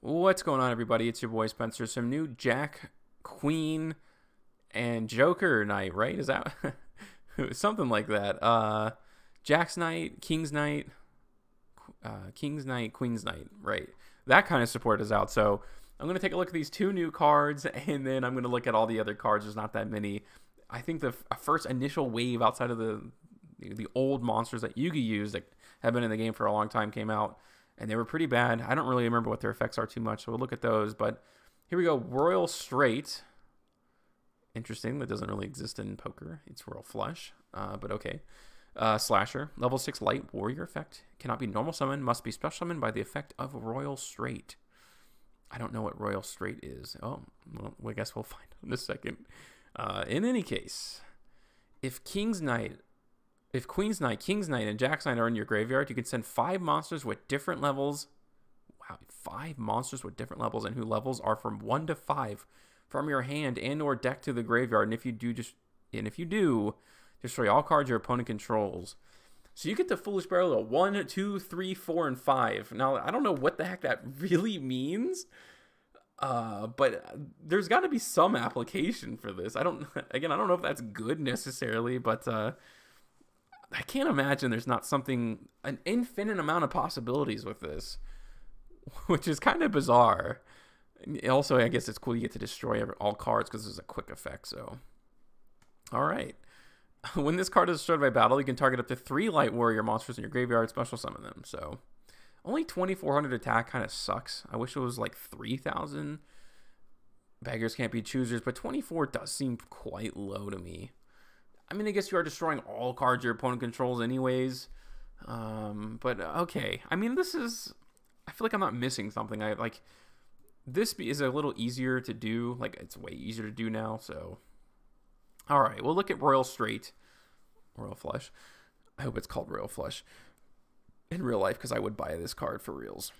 What's going on, everybody? It's your boy Spencer. Some new Jack, Queen, and Joker Knight, right? Is that something like that? Uh, Jack's Knight, King's Knight, uh, King's Knight, Queen's Knight, right? That kind of support is out. So I'm gonna take a look at these two new cards, and then I'm gonna look at all the other cards. There's not that many. I think the first initial wave outside of the the old monsters that Yugi used that have been in the game for a long time came out and they were pretty bad. I don't really remember what their effects are too much, so we'll look at those. But here we go, Royal Straight. Interesting, that doesn't really exist in poker. It's Royal Flush, uh, but okay. Uh, slasher, level 6 light warrior effect. Cannot be normal summon, must be special summoned by the effect of Royal Straight. I don't know what Royal Straight is. Oh, well, I guess we'll find out in a second. Uh, in any case, if King's Knight if Queen's Knight, King's Knight, and Jack's Knight are in your graveyard, you can send five monsters with different levels. Wow, five monsters with different levels, and who levels are from one to five from your hand and or deck to the graveyard. And if you do just and if you do, destroy all cards your opponent controls. So you get the Foolish Burial of one, two, three, four, and five. Now I don't know what the heck that really means. Uh, but there's got to be some application for this. I don't. Again, I don't know if that's good necessarily, but uh, I can't imagine there's not something an infinite amount of possibilities with this, which is kind of bizarre. Also, I guess it's cool you get to destroy all cards because there's a quick effect. So, all right. When this card is destroyed by battle, you can target up to three light warrior monsters in your graveyard, special summon them. So, only 2400 attack kind of sucks. I wish it was like 3000. Beggars can't be choosers, but 24 does seem quite low to me. I mean, I guess you are destroying all cards your opponent controls, anyways. Um, but uh, okay. I mean, this is. I feel like I'm not missing something. I like. This be is a little easier to do. Like, it's way easier to do now. So, all right. We'll look at Royal Straight, Royal Flush. I hope it's called Royal Flush in real life because I would buy this card for reals.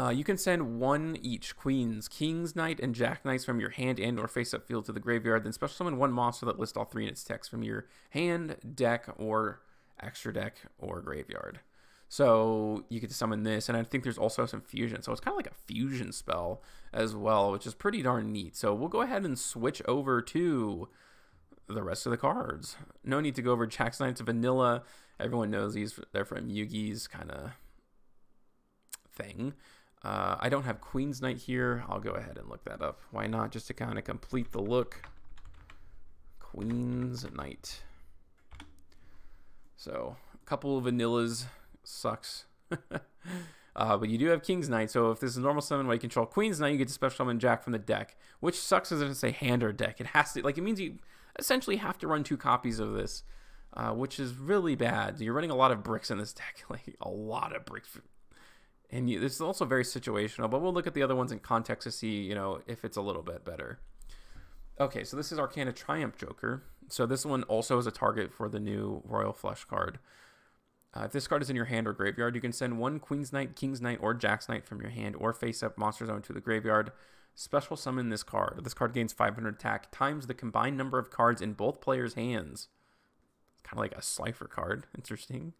Uh, you can send one each Queens, King's Knight, and Jack Knights from your hand and or face-up field to the graveyard. Then special summon one monster that lists all three in its text from your hand, deck, or extra deck or graveyard. So you get to summon this, and I think there's also some fusion. So it's kind of like a fusion spell as well, which is pretty darn neat. So we'll go ahead and switch over to the rest of the cards. No need to go over Jack's Knights Vanilla. Everyone knows these. They're from Yugi's kind of thing. Uh, I don't have Queen's Knight here. I'll go ahead and look that up. Why not? Just to kind of complete the look. Queen's Knight. So, a couple of vanillas sucks. uh, but you do have King's Knight, so if this is normal summon where you control Queen's Knight, you get to special summon Jack from the deck. Which sucks as it doesn't say hand or deck. It has to, like, it means you essentially have to run two copies of this, uh, which is really bad. You're running a lot of bricks in this deck, like, a lot of bricks and you, this is also very situational, but we'll look at the other ones in context to see, you know, if it's a little bit better. Okay, so this is Arcana Triumph Joker. So this one also is a target for the new Royal Flush card. Uh, if this card is in your hand or graveyard, you can send one Queen's Knight, King's Knight, or Jack's Knight from your hand or face-up Monster Zone to the graveyard. Special summon this card. This card gains 500 attack times the combined number of cards in both players' hands. Kind of like a Slifer card. Interesting.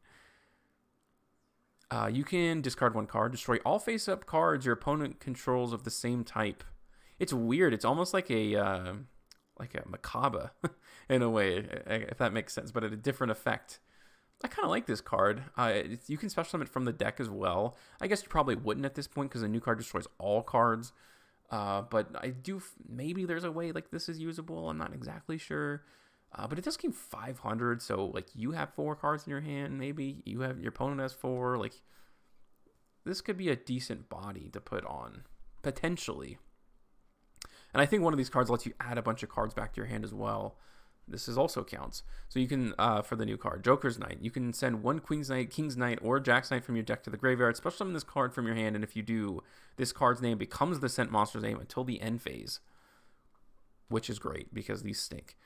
Uh, you can discard one card, destroy all face-up cards your opponent controls of the same type. It's weird. It's almost like a uh, like a macabre in a way, if that makes sense, but at a different effect. I kind of like this card. Uh, you can special summon it from the deck as well. I guess you probably wouldn't at this point because a new card destroys all cards. Uh, but I do. Maybe there's a way like this is usable. I'm not exactly sure. Uh, but it does gain 500, so like you have four cards in your hand, maybe you have your opponent has four. Like this could be a decent body to put on potentially. And I think one of these cards lets you add a bunch of cards back to your hand as well. This is also counts. So you can, uh, for the new card, Joker's Knight, you can send one Queen's Knight, King's Knight, or Jack's Knight from your deck to the graveyard. Special summon this card from your hand, and if you do, this card's name becomes the sent monster's name until the end phase, which is great because these stink.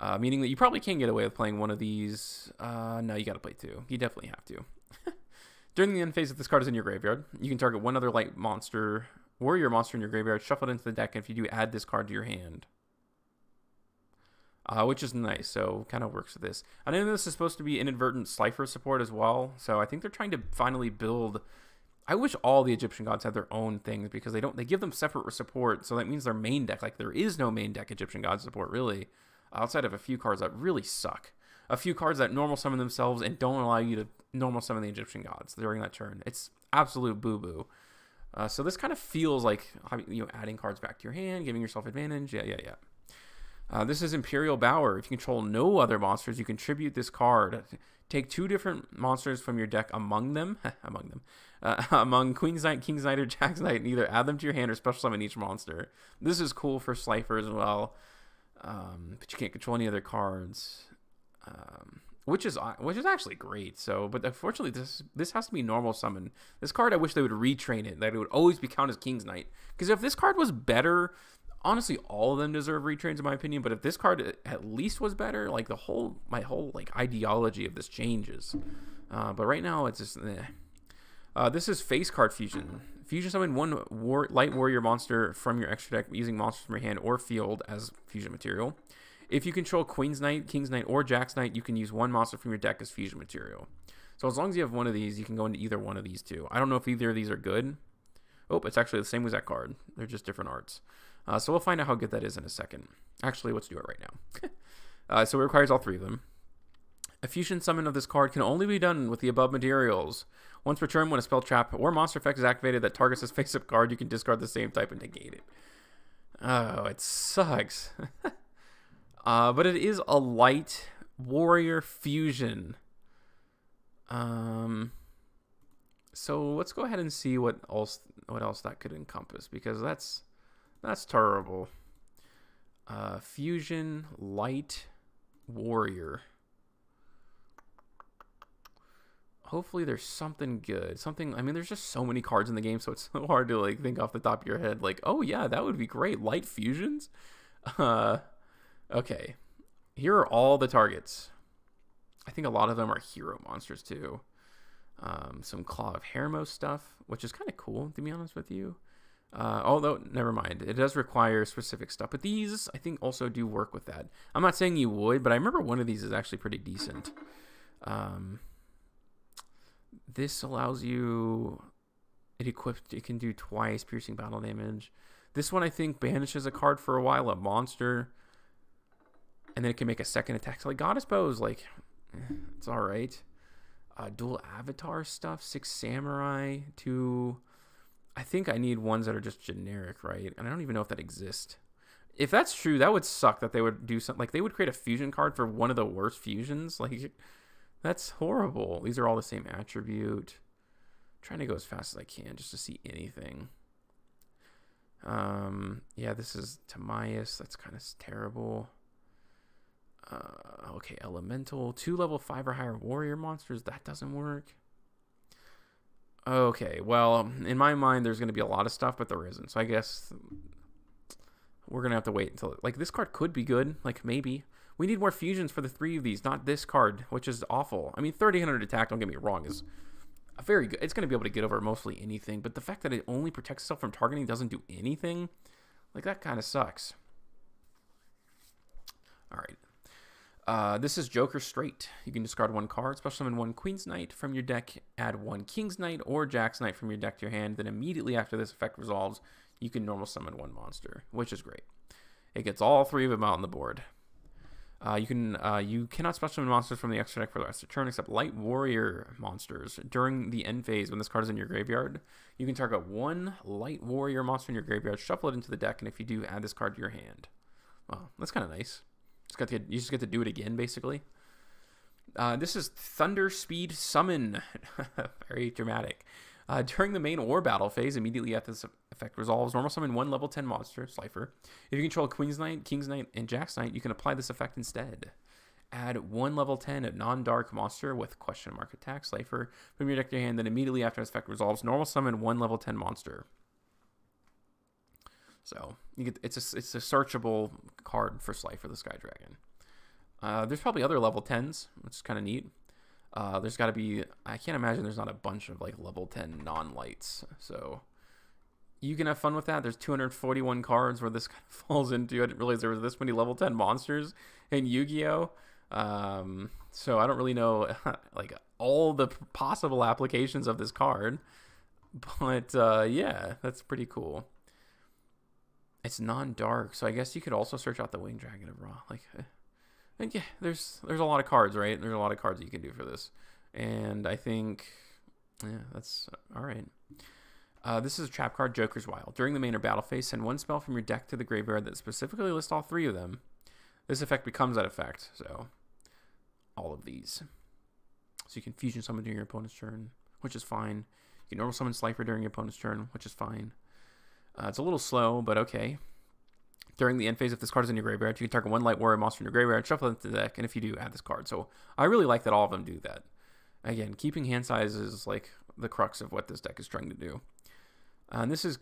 Uh, meaning that you probably can't get away with playing one of these. Uh, no, you got to play two. You definitely have to. During the end phase, if this card is in your graveyard, you can target one other light monster, warrior monster in your graveyard, shuffle it into the deck, and if you do, add this card to your hand. Uh, which is nice, so kind of works with this. I know this is supposed to be inadvertent Slifer support as well, so I think they're trying to finally build. I wish all the Egyptian gods had their own things because they don't. They give them separate support, so that means their main deck. Like there is no main deck Egyptian god support really, outside of a few cards that really suck. A few cards that normal summon themselves and don't allow you to normal summon the Egyptian gods during that turn. It's absolute boo boo. Uh, so this kind of feels like you know adding cards back to your hand, giving yourself advantage. Yeah, yeah, yeah. Uh, this is Imperial Bower. If you control no other monsters, you contribute this card. Take two different monsters from your deck among them, among them, uh, among Queen's Knight, King's Knight, or Jack's Knight, and either add them to your hand or special summon each monster. This is cool for Slifer as well, um, but you can't control any other cards, um, which is uh, which is actually great. So, but unfortunately, this this has to be normal summon. This card, I wish they would retrain it that it would always be counted as King's Knight. Because if this card was better honestly all of them deserve retrains in my opinion but if this card at least was better like the whole my whole like ideology of this changes uh, but right now it's just eh. uh, this is face card fusion fusion summon one war, light warrior monster from your extra deck using monsters from your hand or field as fusion material if you control queen's knight king's knight or jack's knight you can use one monster from your deck as fusion material so as long as you have one of these you can go into either one of these two i don't know if either of these are good oh it's actually the same exact card they're just different arts uh, so we'll find out how good that is in a second. Actually, let's do it right now. uh, so it requires all three of them. A fusion summon of this card can only be done with the above materials. Once per turn, when a spell trap or monster effect is activated that targets this face-up card, you can discard the same type and negate it. Oh, it sucks. uh, but it is a light warrior fusion. Um, so let's go ahead and see what else what else that could encompass because that's that's terrible. Uh, Fusion Light Warrior. Hopefully there's something good. Something I mean there's just so many cards in the game so it's so hard to like think off the top of your head like, "Oh yeah, that would be great. Light fusions?" Uh okay. Here are all the targets. I think a lot of them are hero monsters too. Um, some Claw of Hermos stuff, which is kind of cool to be honest with you. Uh, although, never mind. It does require specific stuff. But these, I think, also do work with that. I'm not saying you would, but I remember one of these is actually pretty decent. Um, this allows you... It equipped... It can do twice piercing battle damage. This one, I think, banishes a card for a while, a monster. And then it can make a second attack. So, like, Goddess Pose, like, it's alright. Uh, dual avatar stuff, six samurai, two I think I need ones that are just generic, right? And I don't even know if that exists. If that's true, that would suck that they would do something like they would create a fusion card for one of the worst fusions. Like that's horrible. These are all the same attribute. I'm trying to go as fast as I can just to see anything. Um, yeah, this is Timaeus. That's kind of terrible. Uh, okay, elemental, two level five or higher warrior monsters. That doesn't work. Okay, well, in my mind, there's going to be a lot of stuff, but there isn't. So I guess we're to have to wait until... Like, this card could be good. Like, maybe. We need more fusions for the three of these, not this card, which is awful. I mean, 3000 attack, don't get me wrong, is a very good. It's to be able to get over mostly anything, but the fact that it only protects itself from targeting doesn't do anything, like, that kind of sucks. All right. Uh, this is Joker Straight. You can discard one card, special summon one Queen's Knight from your deck, add one King's Knight or Jack's Knight from your deck to your hand. Then immediately after this effect resolves, you can normal summon one monster, which is great. It gets all three of them out on the board. Uh, you can uh, you cannot special summon monsters from the extra deck for the rest of the turn except light warrior monsters. During the end phase, when this card is in your graveyard, you can target one light warrior monster in your graveyard, shuffle it into the deck, and if you do, add this card to your hand. Well, that's kind of nice. Just got to get, you just get to do it again, basically. Uh, this is Thunder Speed Summon. Very dramatic. Uh, during the main war battle phase, immediately after this effect resolves, normal summon one level 10 monster, Slifer. If you control Queen's Knight, King's Knight, and Jack's Knight, you can apply this effect instead. Add one level 10 non-dark monster with question mark attack, Slifer, from your deck to your hand, then immediately after this effect resolves, normal summon one level 10 monster. So you get it's a it's a searchable card for Slifer the Sky Dragon. Uh, there's probably other level 10s, which is kind of neat. Uh, there's got to be I can't imagine there's not a bunch of like level 10 non-lights. So you can have fun with that. There's 241 cards where this kind of falls into. I didn't realize there was this many level 10 monsters in Yu-Gi-Oh. Um, so I don't really know like all the possible applications of this card. But uh, yeah, that's pretty cool. It's non-dark, so I guess you could also search out the Winged Dragon of Ra. Like, eh. yeah, there's there's a lot of cards, right? There's a lot of cards that you can do for this, and I think, yeah, that's all right. Uh, this is a trap card, Joker's Wild. During the main or battle phase, send one spell from your deck to the graveyard that specifically lists all three of them. This effect becomes that effect, so all of these. So you can fusion summon during your opponent's turn, which is fine. You can normal summon Slifer during your opponent's turn, which is fine. Uh, it's a little slow, but okay. During the end phase, if this card is in your graveyard, you can target one Light Warrior monster in your graveyard, shuffle it into the deck, and if you do, add this card. So I really like that all of them do that. Again, keeping hand size is like the crux of what this deck is trying to do. Uh, and this is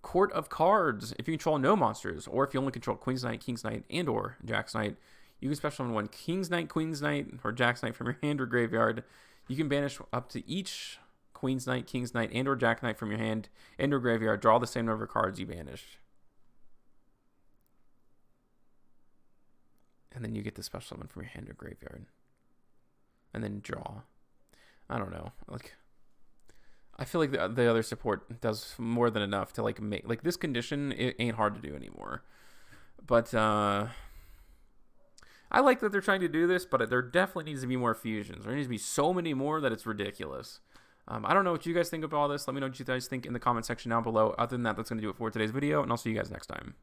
Court of Cards. If you control no monsters, or if you only control Queen's Knight, King's Knight, and or Jack's Knight, you can special summon one King's Knight, Queen's Knight, or Jack's Knight from your hand or graveyard. You can banish up to each Queen's Knight, King's Knight, and or Jack Knight from your hand and or graveyard. Draw the same number of cards you banished. And then you get the special summon from your hand or graveyard. And then draw. I don't know. Like I feel like the, the other support does more than enough to like make like this condition it ain't hard to do anymore. But uh I like that they're trying to do this, but there definitely needs to be more fusions. There needs to be so many more that it's ridiculous. Um, I don't know what you guys think about all this. Let me know what you guys think in the comment section down below. Other than that, that's going to do it for today's video, and I'll see you guys next time.